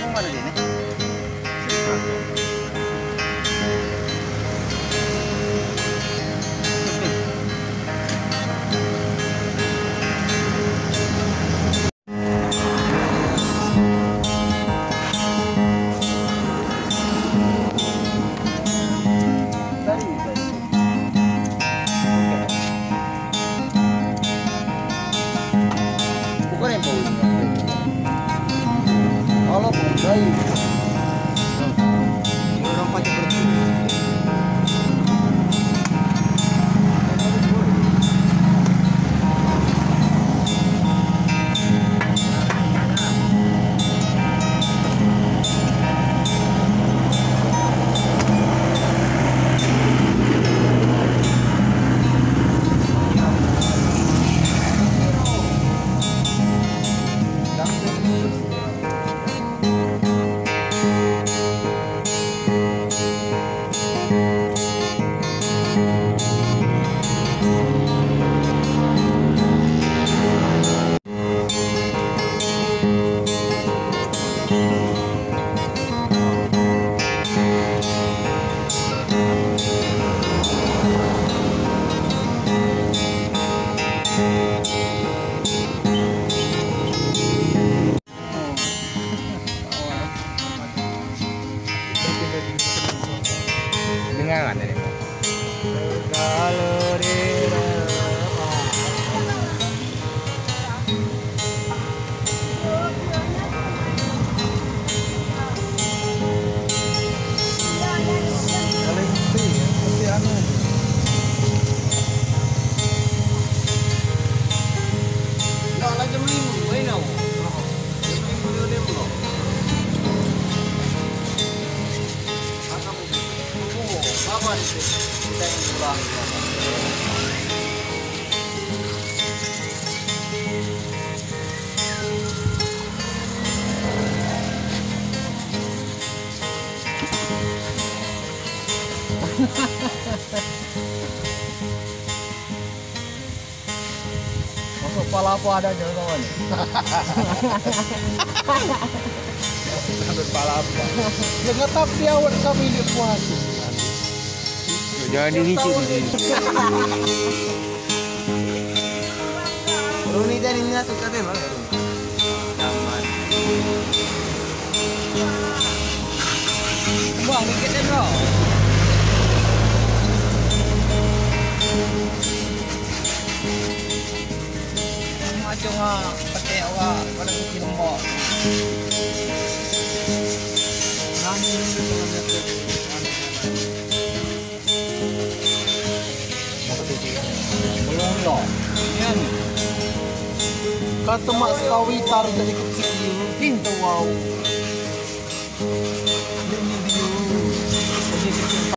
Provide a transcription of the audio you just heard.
통과를 되네. 可以。Ingat ini. Kalau itu? Kita yang. Masuk pala apa ada aja kawan. Ambil pala apa? Ya nggak tahu dia awak kami ini puasa. Jangan di sini. Runi dari ini tuh tapi mana? Dikit deh bro. Macam ah, pakai awak pada mungkin lembok. Kata mak sawi taruh dari kecil. Pintu wow.